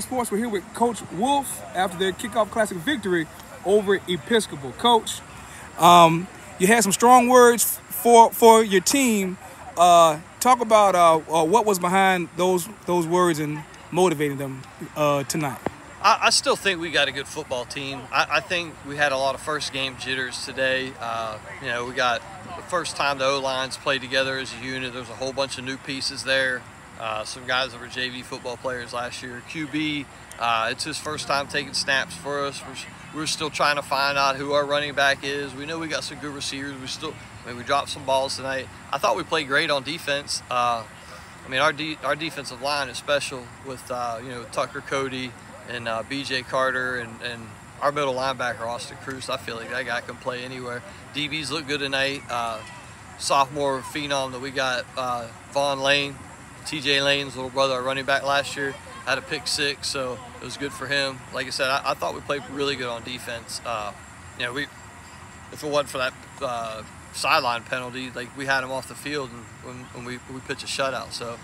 Sports. We're here with Coach Wolfe after their kickoff classic victory over Episcopal. Coach, um, you had some strong words for for your team. Uh, talk about uh, uh, what was behind those those words and motivating them uh, tonight. I, I, still think we got a good football team. I, I, think we had a lot of first game jitters today. Uh, you know, we got the first time the O lines played together as a unit. There's a whole bunch of new pieces there. Uh, some guys that were JV football players last year. QB, uh, it's his first time taking snaps for us. We're, we're, still trying to find out who our running back is. We know we got some good receivers. We still, I mean, we dropped some balls tonight. I thought we played great on defense. Uh, I mean, our de our defensive line is special with uh, you know Tucker Cody and uh, B.J. Carter and, and our middle linebacker Austin Cruz. I feel like that guy can play anywhere. DBs look good tonight. Uh, sophomore phenom that we got, Vaughn Lane, T.J. Lane's little brother, our running back last year, had a pick six, so it was good for him. Like I said, I, I thought we played really good on defense. Uh, you know, we if it wasn't for that uh, sideline penalty, like we had him off the field and when, when we we pitched a shutout. So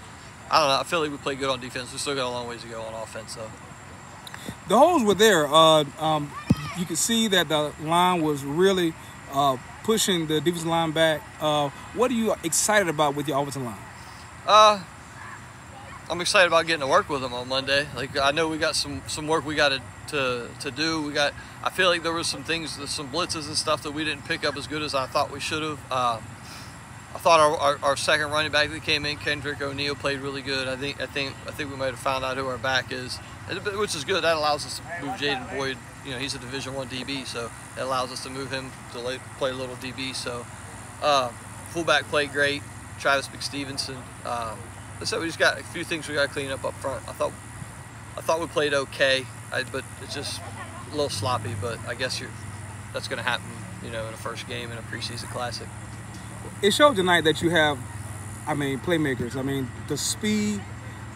I don't know. I feel like we played good on defense. We still got a long ways to go on offense, though the holes were there. Uh, um, you could see that the line was really uh, pushing the defensive line back. Uh, what are you excited about with your offensive line? Uh, I'm excited about getting to work with them on Monday. Like I know we got some some work we got to to, to do. We got. I feel like there was some things, some blitzes and stuff that we didn't pick up as good as I thought we should have. Uh, I thought our, our, our, second running back that came in, Kendrick O'Neal, played really good. I think I think I think we might have found out who our back is, which is good. That allows us to move Jaden Boyd. You know, he's a Division One DB, so it allows us to move him to play a little DB. So, uh, fullback played great. Travis McStevenson. Um, so we just got a few things we got to clean up up front. I thought I thought we played okay, I, but it's just a little sloppy. But I guess you're that's going to happen, you know, in a first game in a preseason classic it showed tonight that you have, I mean, playmakers. I mean, the speed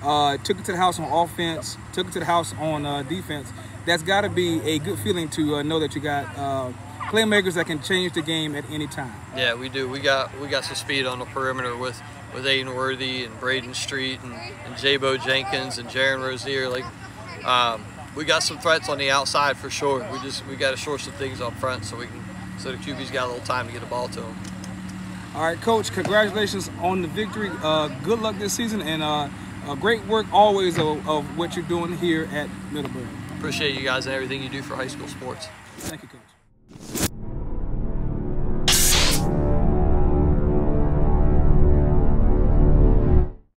uh, took it to the house on offense, took it to the house on uh, defense. That's got to be a good feeling to uh, know that you got uh, playmakers that can change the game at any time. Yeah, we do. We got we got some speed on the perimeter with with Aiden Worthy and Braden Street and, and Jabo Jenkins and Jaron Rozier. Like, um, we got some threats on the outside for sure. We just we got to shore some things up front so we can so the QB's got a little time to get the ball to them. All right, Coach, congratulations on the victory. Uh, good luck this season and uh, great work always of, of what you're doing here at Middleburg. Appreciate you guys and everything you do for high school sports. Thank you, Coach.